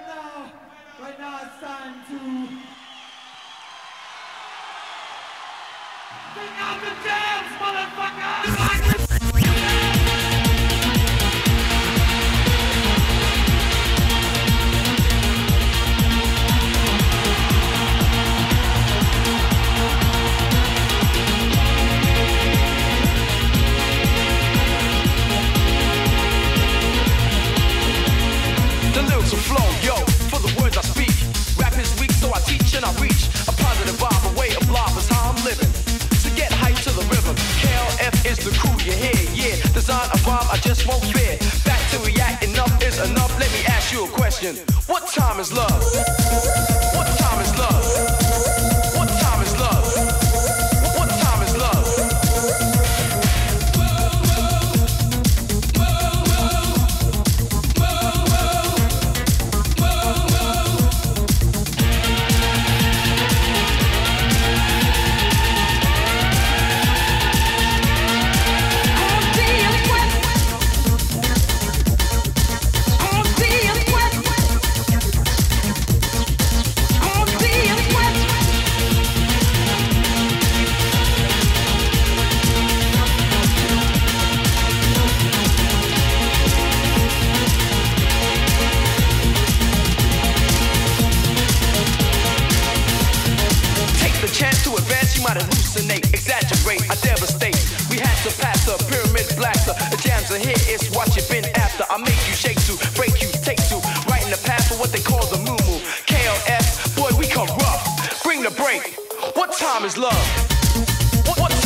up now. Right now it's time to. Bring out the jams, is the crew you hear, yeah. Design a rhyme, I just won't fear. Back to react, enough is enough. Let me ask you a question. What time is love? What time is love? What, what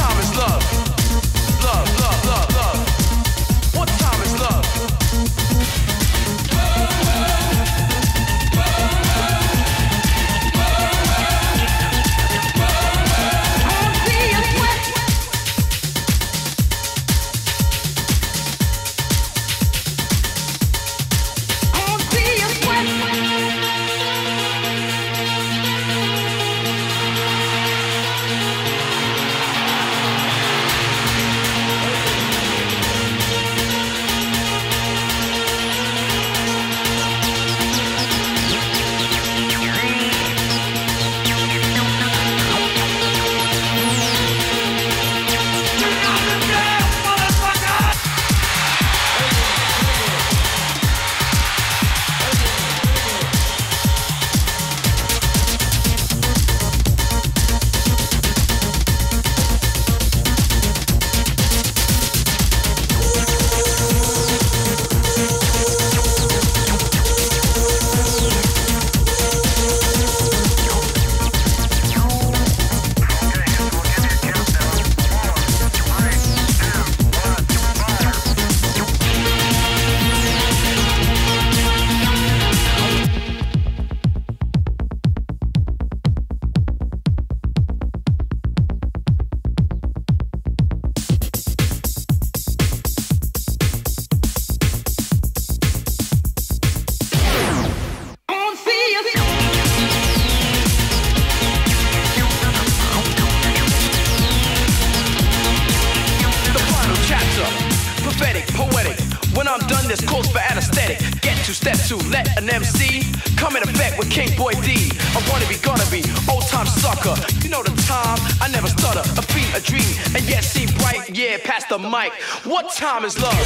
When I'm done, this calls for anesthetic. Get to step two, let an MC come in effect with King Boy D. I wanna be, gonna be, old time sucker. You know the time, I never stutter. A beat, a dream, and yet see bright. Yeah, past the mic. What time is love?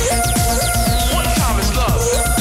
What time is love?